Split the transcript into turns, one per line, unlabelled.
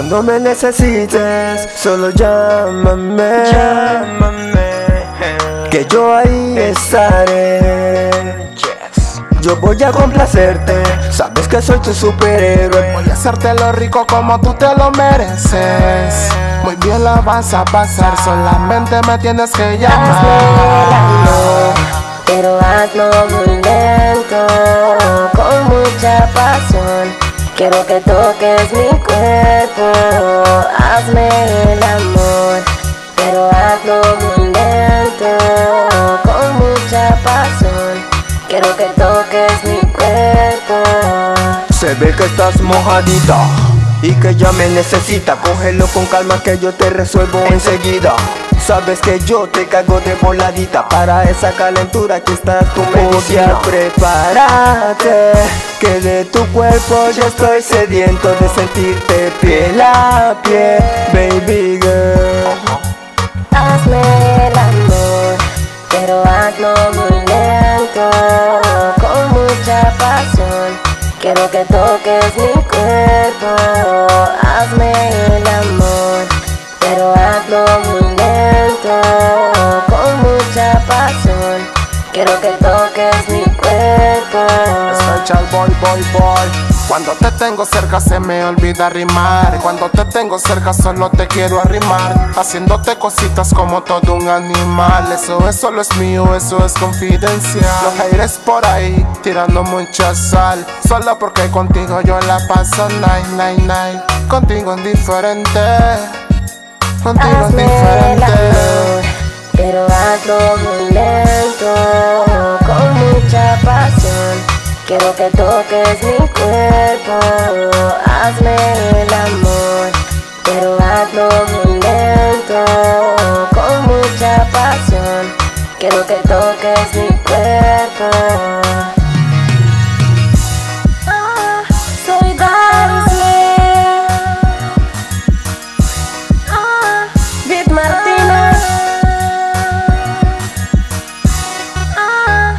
Cuando me necesites, solo llámame, llámame que yo ahí estaré. Yo voy a complacerte, sabes que soy tu superhéroe.
Voy a hacerte lo rico como tú te lo mereces. Muy bien la vas a pasar, solamente me tienes que llamar.
pero hazlo muy lento. Quiero que toques mi cuerpo, hazme el amor, pero hazlo muy lento, con mucha pasión. Quiero que toques mi cuerpo.
Se ve que estás mojadita y que ya me necesita. Cógelo con calma que yo te resuelvo enseguida. Sabes que yo te cago de voladita Para esa calentura aquí está tu medicina prepárate Que de tu cuerpo yo estoy sediento De sentirte piel a piel Baby girl
Hazme el amor Pero hazlo muy lento Con mucha pasión Quiero que toques mi cuerpo Hazme el amor Pero hazlo muy lento Con mucha pasión. Quiero que toques mi cuerpo.
Special boy, boy, boy cuando te tengo cerca se me olvida rimar Cuando te tengo cerca solo te quiero arrimar. Haciéndote cositas como todo un animal. Eso, eso solo es mío, eso es confidencial. Los aires por ahí tirando mucha sal. Solo porque contigo yo la paso night, night, night Contigo es diferente. Contigo es diferente.
Pero hazlo Quiero que toques mi cuerpo, hazme el amor, pero hazlo muy lento, con mucha pasión. Quiero que toques mi cuerpo. Martina. Ah,